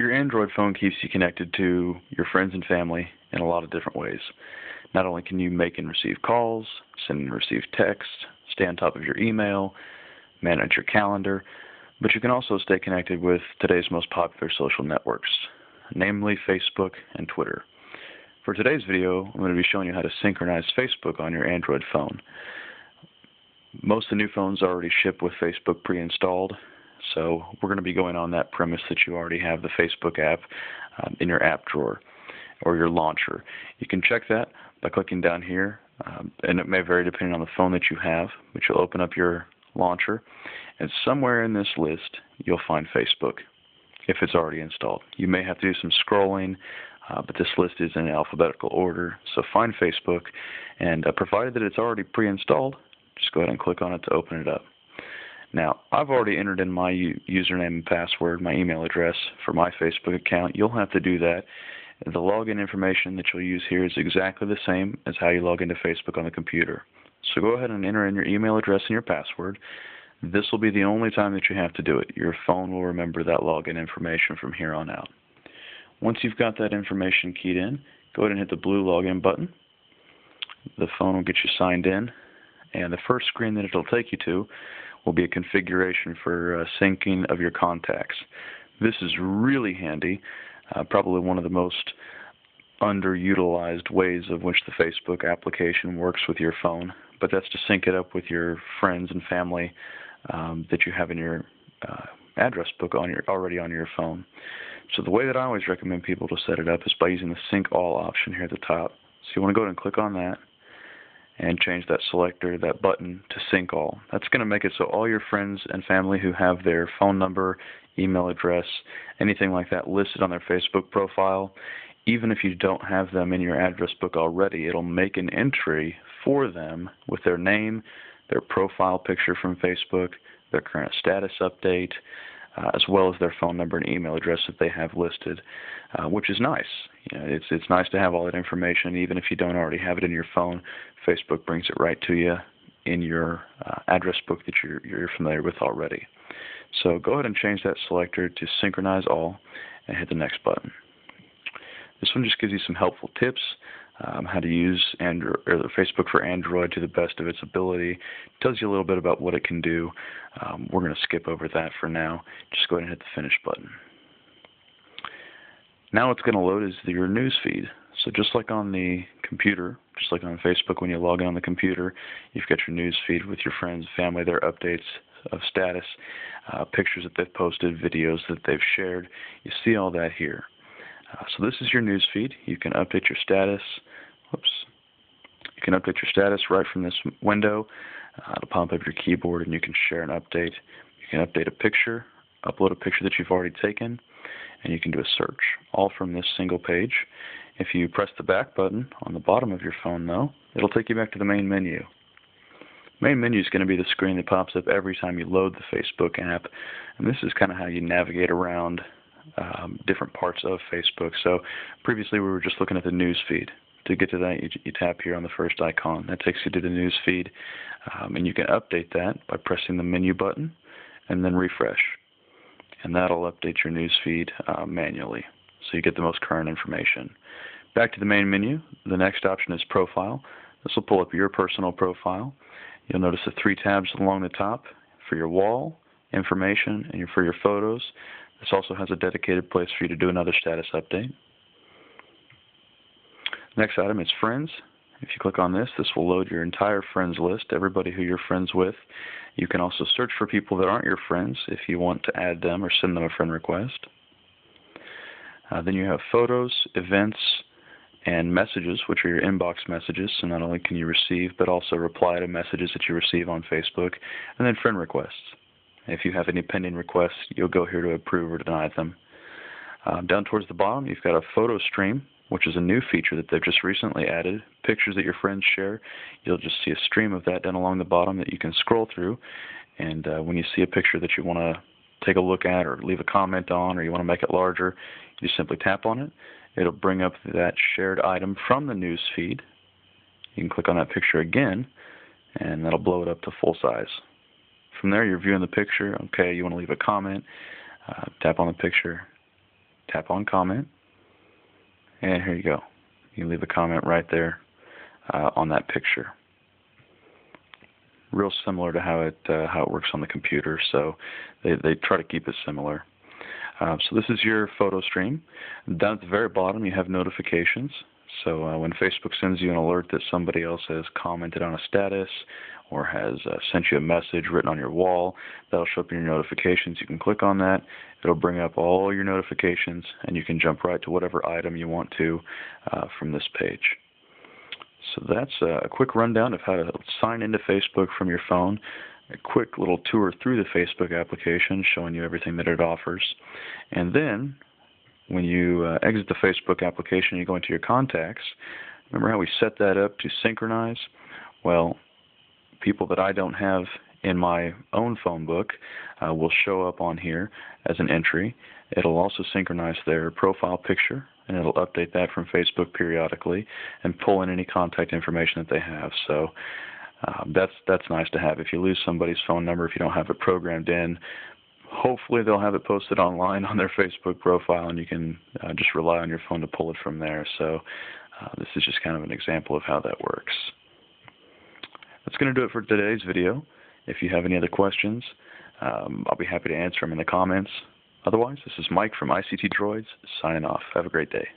Your Android phone keeps you connected to your friends and family in a lot of different ways. Not only can you make and receive calls, send and receive text, stay on top of your email, manage your calendar, but you can also stay connected with today's most popular social networks, namely Facebook and Twitter. For today's video, I'm going to be showing you how to synchronize Facebook on your Android phone. Most of the new phones already ship with Facebook pre-installed, so we're going to be going on that premise that you already have the Facebook app um, in your app drawer or your launcher. You can check that by clicking down here, um, and it may vary depending on the phone that you have, but you'll open up your launcher, and somewhere in this list you'll find Facebook if it's already installed. You may have to do some scrolling, uh, but this list is in alphabetical order, so find Facebook, and uh, provided that it's already pre-installed, just go ahead and click on it to open it up. Now, I've already entered in my username and password, my email address for my Facebook account. You'll have to do that. The login information that you'll use here is exactly the same as how you log into Facebook on the computer. So go ahead and enter in your email address and your password. This will be the only time that you have to do it. Your phone will remember that login information from here on out. Once you've got that information keyed in, go ahead and hit the blue login button. The phone will get you signed in, and the first screen that it'll take you to will be a configuration for uh, syncing of your contacts. This is really handy, uh, probably one of the most underutilized ways of which the Facebook application works with your phone, but that's to sync it up with your friends and family um, that you have in your uh, address book on your already on your phone. So the way that I always recommend people to set it up is by using the sync all option here at the top. So you want to go ahead and click on that and change that selector, that button to sync all. That's going to make it so all your friends and family who have their phone number, email address, anything like that listed on their Facebook profile, even if you don't have them in your address book already, it'll make an entry for them with their name, their profile picture from Facebook, their current status update, uh, as well as their phone number and email address that they have listed, uh, which is nice. You know, it's it's nice to have all that information, even if you don't already have it in your phone. Facebook brings it right to you in your uh, address book that you're you're familiar with already. So go ahead and change that selector to synchronize all, and hit the next button. This one just gives you some helpful tips um, how to use Android or Facebook for Android to the best of its ability. It tells you a little bit about what it can do. Um, we're going to skip over that for now. Just go ahead and hit the finish button. Now what's going to load is your news feed. So just like on the computer, just like on Facebook when you log in on the computer, you've got your news feed with your friends, family, their updates of status, uh, pictures that they've posted, videos that they've shared. You see all that here. Uh, so this is your news feed. You can update your status. Whoops. You can update your status right from this window. Uh, it'll pop up your keyboard and you can share an update. You can update a picture, upload a picture that you've already taken, and you can do a search, all from this single page. If you press the back button on the bottom of your phone, though, it'll take you back to the main menu. Main menu is going to be the screen that pops up every time you load the Facebook app, and this is kind of how you navigate around um, different parts of Facebook. So previously we were just looking at the news feed. To get to that, you, you tap here on the first icon. That takes you to the news feed, um, and you can update that by pressing the menu button and then refresh. And that'll update your news feed uh, manually, so you get the most current information. Back to the main menu, the next option is Profile. This will pull up your personal profile. You'll notice the three tabs along the top for your wall, information, and for your photos. This also has a dedicated place for you to do another status update. Next item is Friends. If you click on this, this will load your entire friends list, everybody who you're friends with. You can also search for people that aren't your friends if you want to add them or send them a friend request. Uh, then you have photos, events, and messages, which are your inbox messages. So not only can you receive, but also reply to messages that you receive on Facebook. And then friend requests. If you have any pending requests, you'll go here to approve or deny them. Um, down towards the bottom, you've got a photo stream, which is a new feature that they've just recently added. Pictures that your friends share, you'll just see a stream of that down along the bottom that you can scroll through. And uh, when you see a picture that you want to take a look at or leave a comment on or you want to make it larger, you simply tap on it. It'll bring up that shared item from the news feed. You can click on that picture again, and that'll blow it up to full size. From there, you're viewing the picture. Okay, you want to leave a comment, uh, tap on the picture, tap on comment, and here you go. You leave a comment right there uh, on that picture. Real similar to how it uh, how it works on the computer, so they they try to keep it similar. Uh, so this is your photo stream. Down at the very bottom, you have notifications. So uh, when Facebook sends you an alert that somebody else has commented on a status or has uh, sent you a message written on your wall, that'll show up in your notifications. You can click on that. It'll bring up all your notifications, and you can jump right to whatever item you want to uh, from this page. So that's a quick rundown of how to sign into Facebook from your phone a quick little tour through the Facebook application showing you everything that it offers. And then when you uh, exit the Facebook application you go into your contacts, remember how we set that up to synchronize? Well, people that I don't have in my own phone book uh, will show up on here as an entry. It'll also synchronize their profile picture and it'll update that from Facebook periodically and pull in any contact information that they have. So um, that's that's nice to have. If you lose somebody's phone number, if you don't have it programmed in, hopefully they'll have it posted online on their Facebook profile, and you can uh, just rely on your phone to pull it from there. So uh, this is just kind of an example of how that works. That's going to do it for today's video. If you have any other questions, um, I'll be happy to answer them in the comments. Otherwise, this is Mike from ICT Droids signing off. Have a great day.